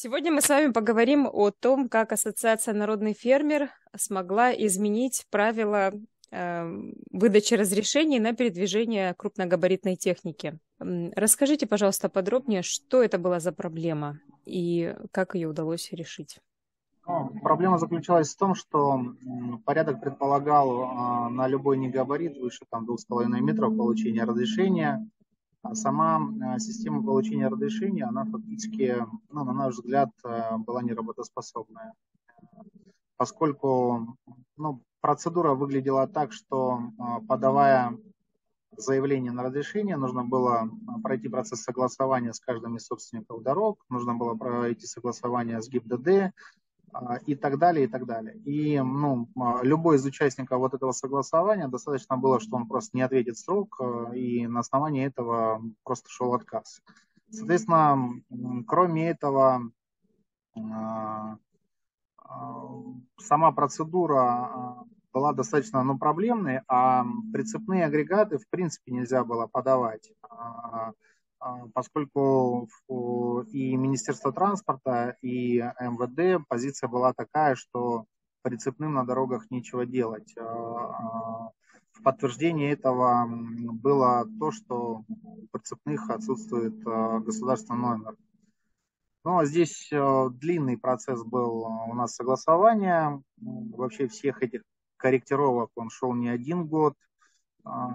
Сегодня мы с вами поговорим о том, как Ассоциация «Народный фермер» смогла изменить правила э, выдачи разрешений на передвижение крупногабаритной техники. Расскажите, пожалуйста, подробнее, что это была за проблема и как ее удалось решить. Ну, проблема заключалась в том, что порядок предполагал э, на любой негабарит выше там, 2,5 метров получения разрешения а сама э, система получения разрешения, она фактически, ну, на наш взгляд, э, была неработоспособная. Поскольку ну, процедура выглядела так, что э, подавая заявление на разрешение, нужно было пройти процесс согласования с каждым из собственников дорог, нужно было пройти согласование с ГИБДД, а, и так далее, и так далее. И ну, а, любой из участников вот этого согласования достаточно было, что он просто не ответит срок, а, и на основании этого просто шел отказ. Соответственно, кроме этого, сама процедура была достаточно ну, проблемной, а прицепные агрегаты в принципе нельзя было подавать. А, поскольку и Министерство транспорта, и МВД позиция была такая, что прицепным на дорогах нечего делать. А, а, в подтверждение этого было то, что у прицепных отсутствует государственный номер. Ну, здесь длинный процесс был у нас согласования. Вообще всех этих корректировок он шел не один год.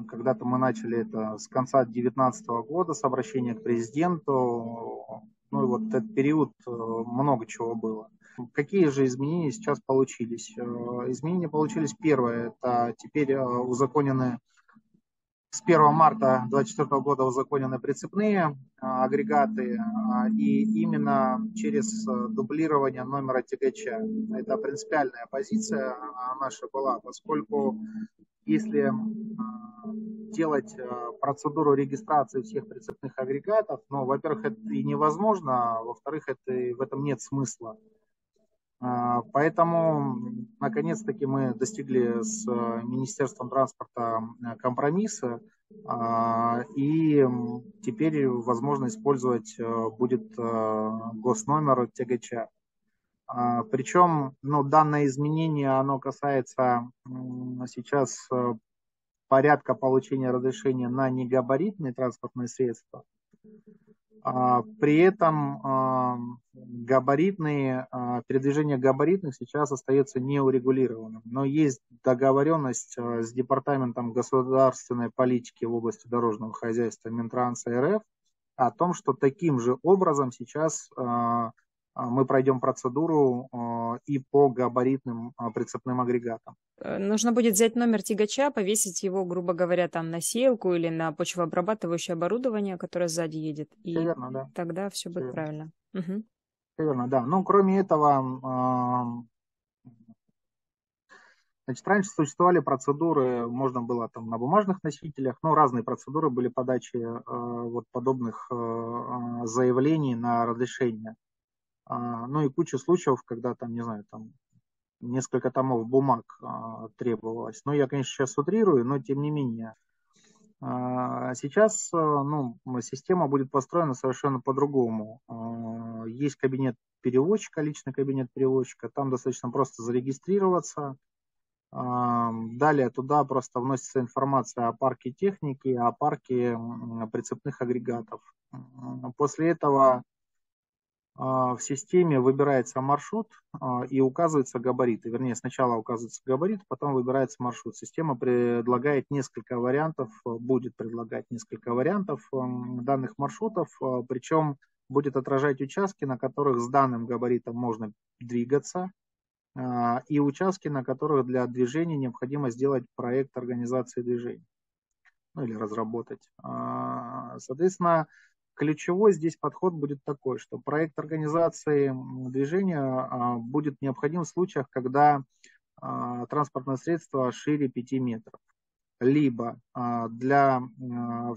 Когда-то мы начали это с конца 2019 года, с обращения к президенту. Ну и вот этот период э, много чего было. Какие же изменения сейчас получились? Э, изменения получились первое, это теперь э, узаконены с 1 марта 2024 года узаконены прицепные агрегаты, и именно через дублирование номера тягача. Это принципиальная позиция наша была, поскольку если делать э, процедуру регистрации всех прицепных агрегатов, но, во-первых, это и невозможно, а во-вторых, это, в этом нет смысла. А, поэтому, наконец-таки, мы достигли с э, Министерством транспорта э, компромисса, а, и теперь возможно использовать будет госномер тягача. Причем ну, данное изменение оно касается сейчас порядка получения разрешения на негабаритные транспортные средства. А, при этом а, габаритные, а, передвижение габаритных сейчас остается неурегулированным. Но есть договоренность с Департаментом государственной политики в области дорожного хозяйства Минтранса РФ о том, что таким же образом сейчас мы пройдем процедуру а, и по габаритным а, прицепным агрегатам. Э, нужно будет взять номер тягача, повесить его, грубо говоря, там на сеялку или на почвообрабатывающее оборудование, которое сзади едет. И все верно, да. тогда все будет все правильно. Угу. Все верно, да. Ну, кроме этого, Значит, раньше существовали процедуры, можно было там на бумажных носителях, но разные процедуры были подачи э, вот подобных э, заявлений на разрешение. А, ну и куча случаев, когда там, не знаю, там несколько томов бумаг а, требовалось. Но я, конечно, сейчас утрирую, но тем не менее. А, сейчас ну, система будет построена совершенно по-другому. Есть кабинет переводчика, личный кабинет переводчика, там достаточно просто зарегистрироваться. Далее туда просто вносится информация о парке техники, о парке прицепных агрегатов. После этого в системе выбирается маршрут а, и указывается габариты. Вернее, сначала указывается габарит, потом выбирается маршрут. Система предлагает несколько вариантов, будет предлагать несколько вариантов данных маршрутов, а, причем будет отражать участки, на которых с данным габаритом можно двигаться, и участки, на которых для движения необходимо сделать проект организации движения, ну или разработать. Соответственно, ключевой здесь подход будет такой, что проект организации движения а, будет необходим в случаях, когда а, транспортное средство шире 5 метров. Либо а, для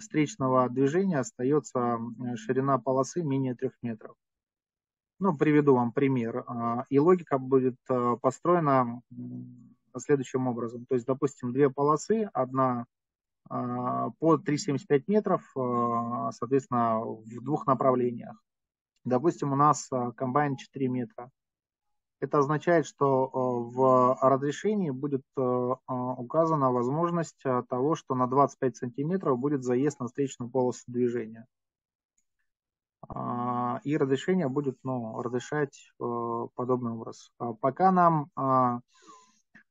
встречного движения остается ширина полосы менее 3 метров. Ну, приведу вам пример. И логика будет построена следующим образом. То есть, допустим, две полосы, одна по 3,75 метров, а, соответственно, в двух направлениях. Допустим, у нас комбайн 4 метра. Это означает, что в разрешении будет указана возможность того, что на 25 сантиметров будет заезд на встречную полосу движения. А, и разрешение будет ну, разрешать подобный образ. А пока нам а,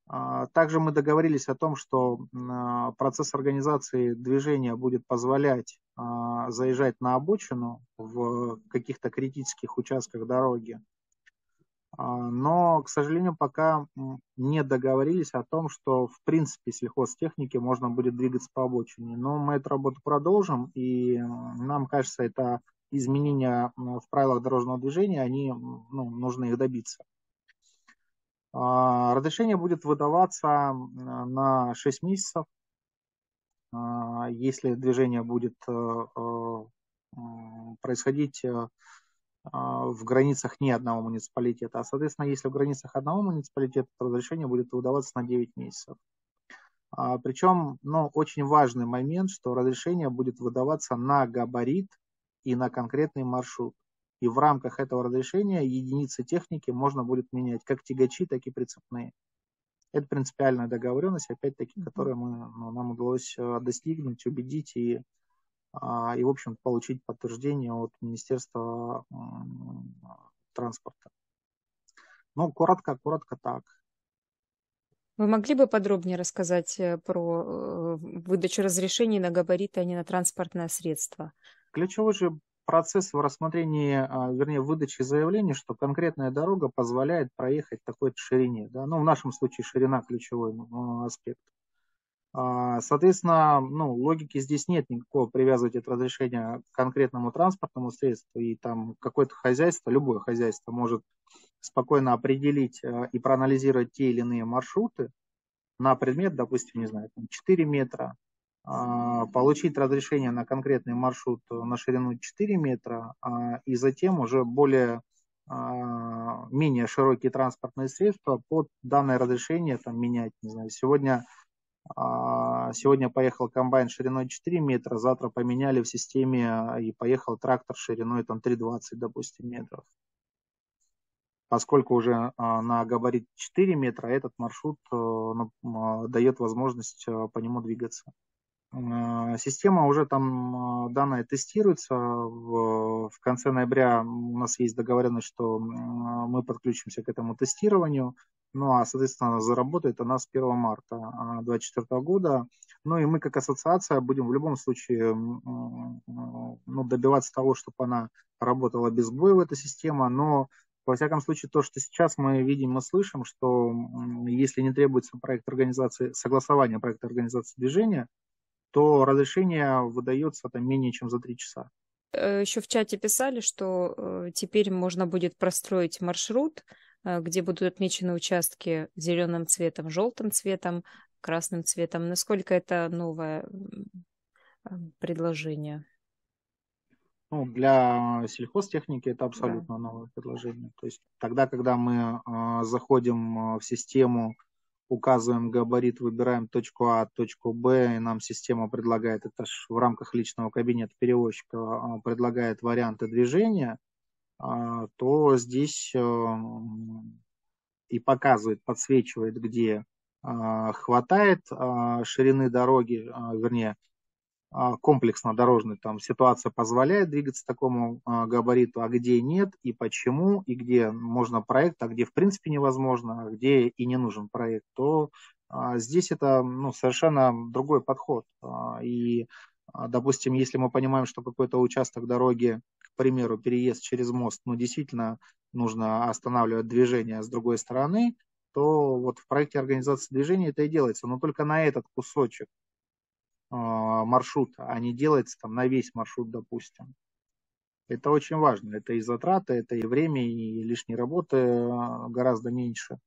также мы договорились о том, что процесс организации движения будет позволять заезжать на обочину в каких-то критических участках дороги. Но, к сожалению, пока не договорились о том, что в принципе сельхозтехнике можно будет двигаться по обочине. Но мы эту работу продолжим, и нам кажется, это изменения в правилах дорожного движения, они, ну, нужно их добиться. А, разрешение будет выдаваться на 6 месяцев, а, если движение будет э, э, происходить э, в границах не одного муниципалитета. А, соответственно, если в границах одного муниципалитета, то разрешение будет выдаваться на 9 месяцев. Причем, ну, очень важный момент, что разрешение будет выдаваться на габарит и на конкретный маршрут. И в рамках этого разрешения единицы техники можно будет менять как тягачи, так и прицепные. Это принципиальная договоренность, опять-таки, которую мы, ну, нам удалось э, достигнуть, убедить и, а, и в общем получить подтверждение от Министерства транспорта. Ну, коротко, коротко так. Вы могли бы подробнее рассказать э, про э, выдачу разрешений на габариты, а не на транспортное средство? Ключевой же процесс в рассмотрении, а, вернее, выдачи заявления, что конкретная дорога позволяет проехать такой-то ширине. Да? Ну, в нашем случае ширина ключевой ну, аспект. А, соответственно, ну, логики здесь нет никакого привязывать это разрешение к конкретному транспортному средству. И там какое-то хозяйство, любое хозяйство может спокойно определить а, и проанализировать те или иные маршруты на предмет, допустим, не знаю, 4 метра, а, получить разрешение на конкретный маршрут на ширину 4 метра а, и затем уже более а, менее широкие транспортные средства под данное разрешение там, менять. Не знаю, сегодня, сегодня поехал комбайн шириной 4 метра, завтра поменяли в системе и поехал трактор шириной там, 3,20, допустим, метров. Поскольку уже на габарит 4 метра этот маршрут ну, дает возможность по нему двигаться. А, система уже там а, данная тестируется. В, конце ноября у нас есть договоренность, что мы подключимся к этому тестированию. Ну а, соответственно, заработает она с 1 марта 2024 года. Ну и мы как ассоциация будем в любом случае ну, добиваться того, чтобы она работала без боя в эта система. Но во всяком случае, то, что сейчас мы видим и слышим, что если не требуется проект организации, согласования проекта организации движения, то разрешение выдается там менее чем за три часа. Э, Еще в чате писали, что э, теперь можно будет простроить маршрут, э, где будут отмечены участки зеленым цветом, желтым цветом, красным цветом. Насколько это новое предложение? Ну, для сельхозтехники это абсолютно да. новое предложение. То есть тогда, когда мы э, заходим в систему указываем габарит, выбираем точку А, точку Б, и нам система предлагает, это в рамках личного кабинета перевозчика, а, предлагает варианты движения, а, то здесь э, и показывает, подсвечивает, где а, хватает ширины дороги, вернее, комплексно дорожный, там ситуация позволяет двигаться такому а, габариту, а где нет и почему, и где можно проект, а где в принципе невозможно, а где и не нужен проект, то а, здесь это ну, совершенно другой подход. И, допустим, если мы понимаем, что какой-то участок дороги, к примеру, переезд через мост, ну, действительно нужно останавливать движение с другой стороны, то вот в проекте организации движения это и делается, но только на этот кусочек. А, маршрута, а не делается там на весь маршрут, допустим. Это очень важно. Это и затраты, это и время, и лишней работы а, гораздо меньше.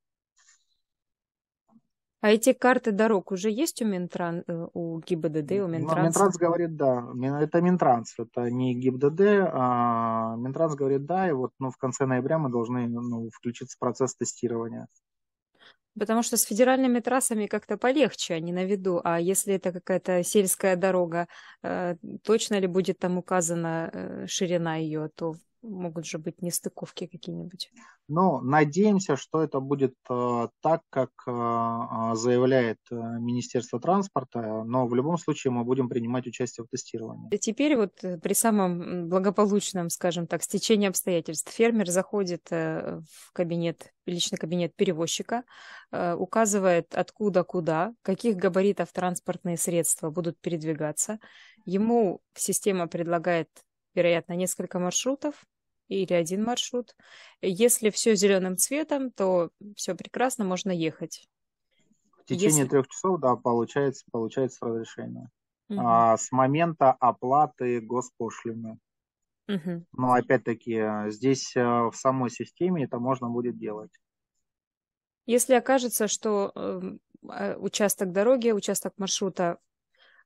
А эти карты дорог уже есть у Минтран, э, у ГИБДД, у Минтранса? Ну, Минтранс говорит да. Это Минтранс, это не ГИБДД, а Минтранс говорит да, и вот ну, в конце ноября мы должны ну, включиться в процесс тестирования. Потому что с федеральными трассами как-то полегче, они на виду. А если это какая-то сельская дорога, э, точно ли будет там указана э, ширина ее, то могут же быть нестыковки какие-нибудь. Ну, надеемся, что это будет э, так, как э, э заявляет э, Министерство транспорта, но в любом случае мы будем принимать участие в тестировании. Теперь вот при самом благополучном, скажем так, стечении обстоятельств фермер заходит э, в кабинет, личный кабинет перевозчика, указывает откуда куда, каких габаритов транспортные средства будут передвигаться. Ему система предлагает вероятно, несколько маршрутов или один маршрут. Если все зеленым цветом, то все прекрасно, можно ехать. В течение Если... трех часов, да, получается, получается разрешение. Угу. А, с момента оплаты госпошлины. Угу. Но опять-таки здесь э, в самой системе это можно будет делать. Если окажется, что эм, а, участок дороги, участок маршрута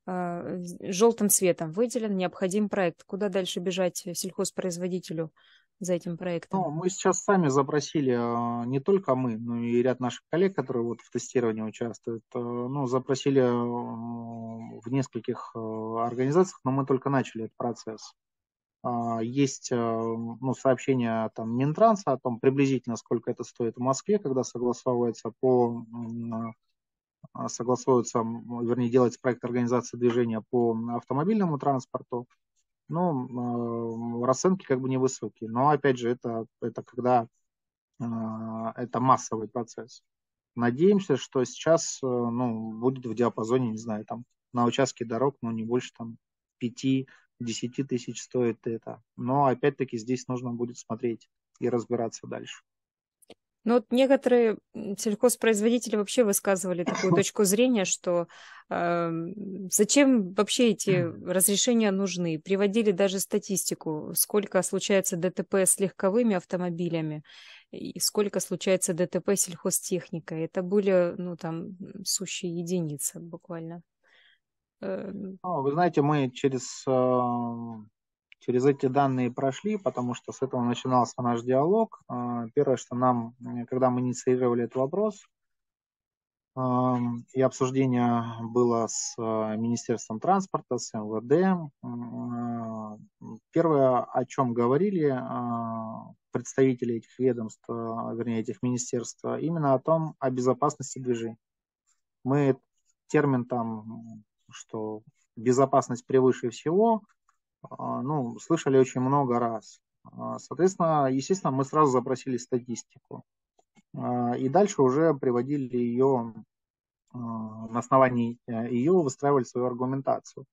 желтым цветом выделен, необходим проект. Куда дальше бежать сельхозпроизводителю за этим проектом? Ну, мы сейчас сами запросили, а, не только мы, но и ряд наших коллег, которые вот в тестировании участвуют, ну, запросили в нескольких организациях, но мы только начали этот процесс. Есть ну, сообщение там, Минтранса о том приблизительно, сколько это стоит в Москве, когда согласовывается по а, согласовываться, вернее, делать проект организации движения по автомобильному транспорту. Ну, расценки как бы невысокие. Но, опять же, это, это когда а, это массовый процесс. Надеемся, что сейчас э, ну, будет в диапазоне, не знаю, там на участке дорог, ну, не больше там 5-10 тысяч стоит это. Но, опять-таки, здесь нужно будет смотреть и разбираться дальше. Ну вот некоторые сельхозпроизводители вообще высказывали такую точку зрения, что э, зачем вообще эти разрешения нужны. Приводили даже статистику, сколько случается ДТП с легковыми автомобилями и сколько случается ДТП с сельхозтехникой. Это были, ну там, сущие единицы буквально. Эм. Ну, вы знаете, мы через э, через эти данные прошли, потому что с этого начинался наш диалог. А, первое, что нам, когда мы инициировали этот вопрос, и обсуждение было с а, Министерством транспорта, с МВД. А, первое, о чем говорили представители этих ведомств, вернее, этих министерств, именно о том, о безопасности движения. Мы термин там, что безопасность превыше всего, ну, слышали очень много раз. А, соответственно, естественно, мы сразу запросили статистику. А, и дальше уже приводили ее, на основании э, ее выстраивали свою аргументацию.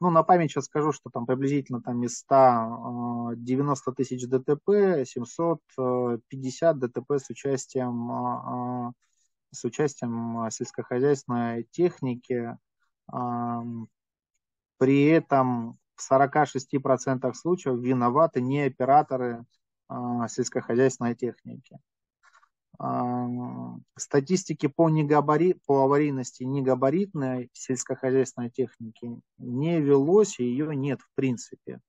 Ну, на память сейчас скажу, что там приблизительно там из 190 тысяч ДТП, 750 ДТП с участием, с участием сельскохозяйственной техники. При этом в 46% случаев виноваты не операторы а, сельскохозяйственной техники. А, статистики по, негабари... по аварийности негабаритной сельскохозяйственной техники не велось, ее нет в принципе.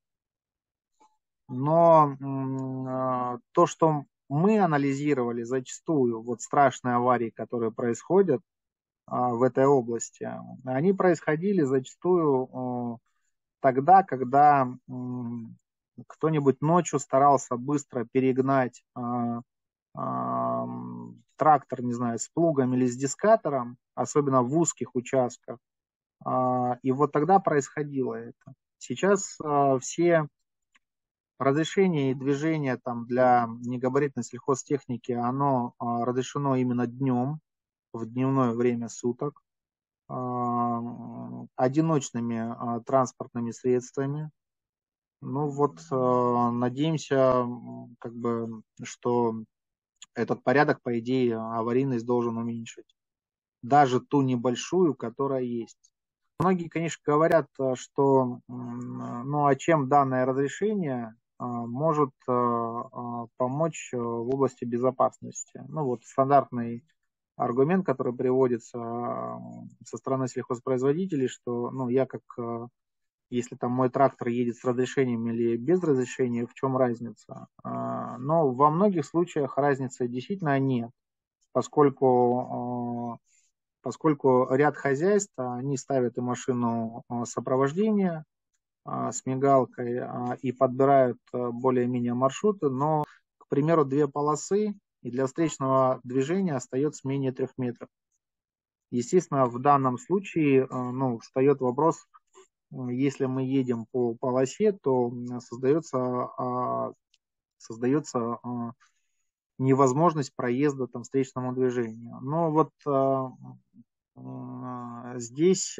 Но а, то, что мы анализировали зачастую, вот страшные аварии, которые происходят в этой области, они происходили зачастую тогда, когда кто-нибудь ночью старался быстро перегнать э, э, трактор, не знаю, с плугом или с дискатором, особенно в узких участках. Э, и вот тогда происходило это. Сейчас все разрешения и движения там, для негабаритной сельхозтехники, оно разрешено именно днем, в дневное время суток одиночными а, транспортными средствами. Ну вот, а, надеемся, как бы, что этот порядок, по идее, аварийность должен уменьшить. Даже ту небольшую, которая есть. Многие, конечно, говорят, что ну а чем данное разрешение может помочь в области безопасности. Ну вот стандартный аргумент, который приводится со стороны сельхозпроизводителей, что ну, я как, э, если там мой трактор едет с разрешением или без разрешения, в чем разница? А, но во многих случаях разницы действительно нет, поскольку, э, поскольку ряд хозяйств, они ставят и машину э, сопровождения, с мигалкой и подбирают более-менее маршруты, но, к примеру, две полосы, и для встречного движения остается менее трех метров. Естественно, в данном случае ну, встает вопрос, если мы едем по полосе, то создается, создается невозможность проезда там встречному движению. Но вот здесь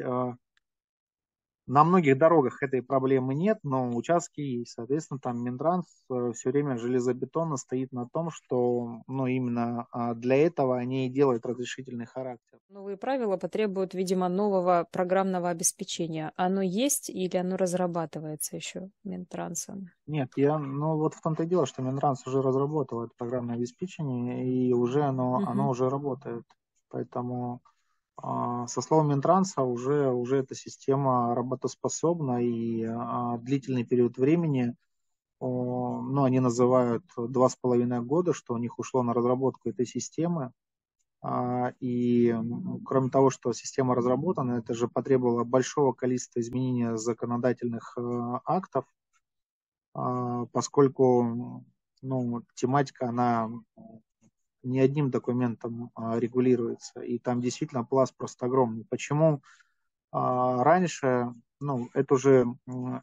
на многих дорогах этой проблемы нет, но участки есть. Соответственно, там Минтранс э, все время железобетонно стоит на том, что ну, именно а, для этого они и делают разрешительный характер. Новые правила потребуют, видимо, нового программного обеспечения. Оно есть или оно разрабатывается еще Минтрансом? Нет, я, ну вот в том-то и дело, что Минтранс уже разработал это программное обеспечение, и уже оно, угу. оно уже работает. Поэтому со словом Минтранса уже, уже эта система работоспособна и а, длительный период времени, ну, они называют два с половиной года, что у них ушло на разработку этой системы. А, и кроме того, что система разработана, это же потребовало большого количества изменений законодательных актов, поскольку ну, тематика, она не одним документом а, регулируется, и там действительно пласт просто огромный. Почему а, раньше, ну, это же,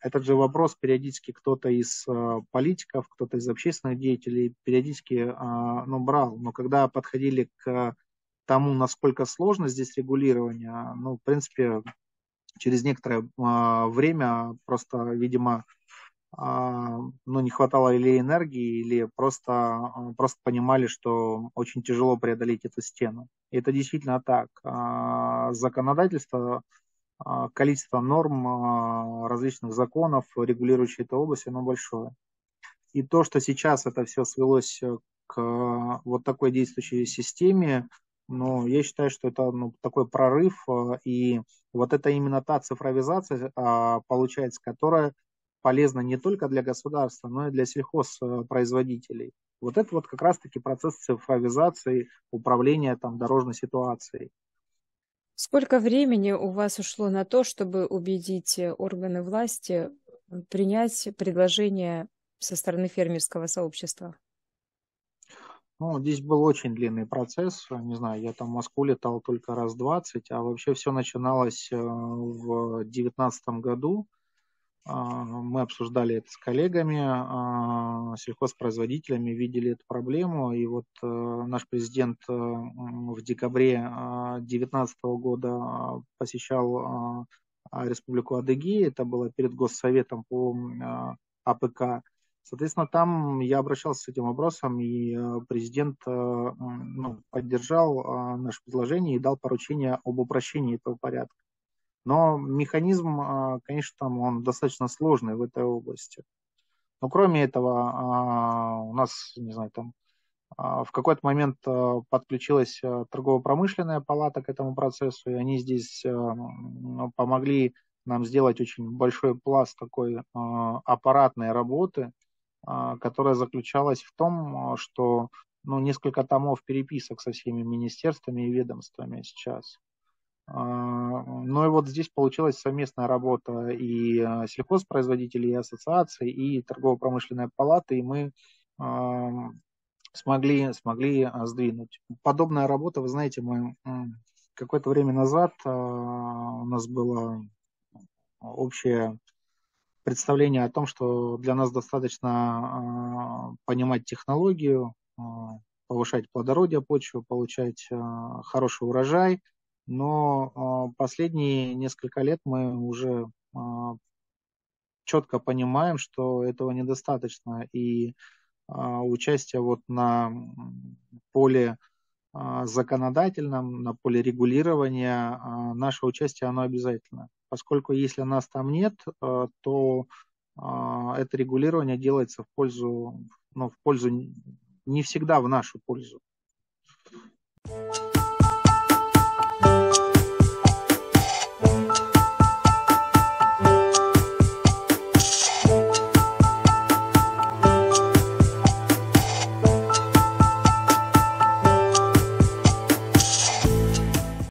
этот же вопрос периодически кто-то из а, политиков, кто-то из общественных деятелей периодически ну, брал, но когда подходили к тому, насколько сложно здесь регулирование, ну, в принципе, через некоторое время просто, видимо, ну, не хватало или энергии, или просто, а, просто понимали, что очень тяжело преодолеть эту стену. И это действительно так. А, законодательство, количество норм, различных законов, регулирующих эту область, оно большое. И то, что сейчас это все свелось к вот такой действующей системе, ну, я считаю, что это ну, такой прорыв, и вот это именно та цифровизация, получается, которая полезно не только для государства, но и для сельхозпроизводителей. Вот это вот как раз-таки процесс цифровизации управления там, дорожной ситуацией. Сколько времени у вас ушло на то, чтобы убедить органы власти принять предложение со стороны фермерского сообщества? Ну, здесь был очень длинный процесс. Не знаю, я там в Москву летал только раз 20, а вообще все начиналось э, в 2019 году мы обсуждали это с коллегами, а, сельхозпроизводителями, видели эту проблему. И вот э, наш президент э, в декабре 2019 а, года посещал Республику Адыгея. Это было перед Госсоветом по АПК. Соответственно, там я обращался с этим вопросом, и э, президент ну, поддержал наше предложение и дал поручение об упрощении этого порядка. Но механизм, а, конечно, там он достаточно сложный в этой области. Но кроме этого, а, у нас, не знаю, там а, в какой-то момент подключилась торгово-промышленная палата к этому процессу, и они здесь помогли нам сделать очень большой пласт такой аппаратной работы, которая заключалась в том, что ну, несколько томов переписок со всеми министерствами и ведомствами сейчас. А, ну и вот здесь получилась совместная работа и а, сельхозпроизводителей, и ассоциаций, и торгово-промышленной палаты, и мы смогли, смогли а, сдвинуть. Подобная работа, вы знаете, мы какое-то время назад у нас было общее представление о том, что для нас достаточно понимать технологию, повышать плодородие почвы, получать хороший урожай – но а, последние несколько лет мы уже а, четко понимаем, что этого недостаточно, и а, участие вот на поле законодательном, на поле регулирования, наше участие, оно обязательно. Поскольку если нас там нет, то это регулирование делается в пользу, ну, в пользу, не всегда в нашу пользу.